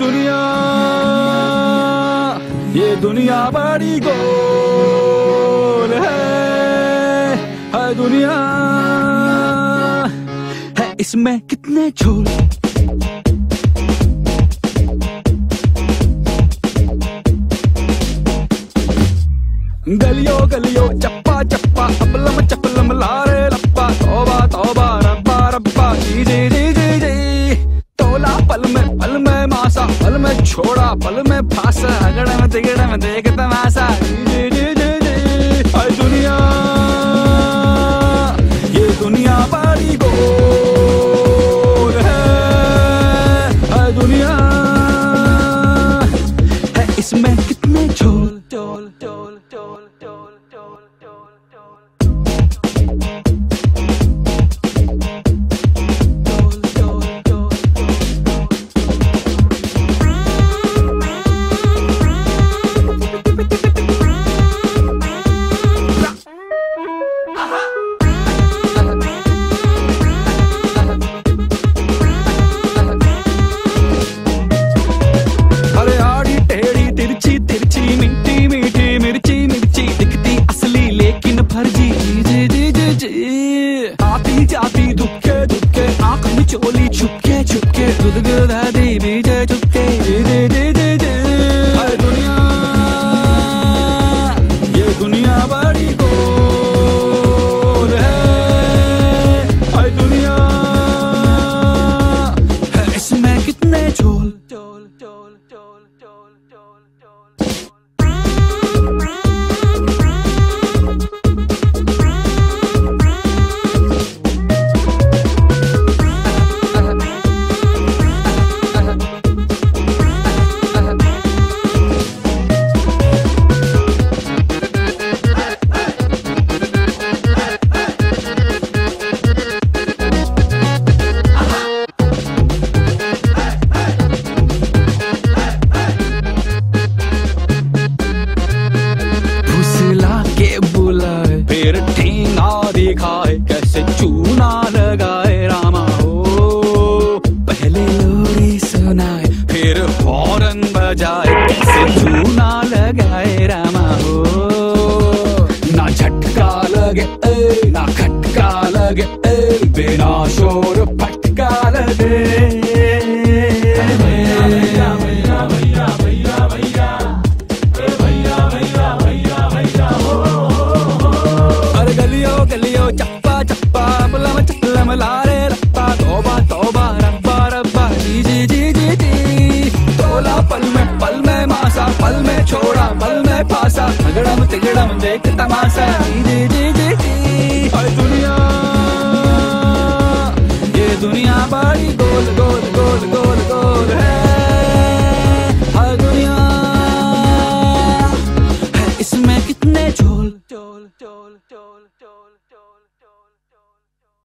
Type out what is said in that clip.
दुनिया ये दुनिया बड़ी गोल है। हर दुनिया है इसमें कितने झोल गलियो गलियो, चप्पा चप्पा, अबलम, चपलम, लारे, लप्पा, तौबा तौबा, रब्बा रब्बा, जी जी जी जी जी। तोला, पल में पल में मासा, पल में छोड़ा, पल में फासा अगड़ में तिगड़ में देख तमाशा। जी जी जी जी हाय दुनिया, ये दुनिया बड़ी गोल है। हाय जाती दुखे दुखे आँख में चोली छुपके बजाए तू ना लगाए रामा हो। ना झटका लगे ए, ना खटका लगे ए, बिना शोर फटका लगे। तिगड़म देख तमाशा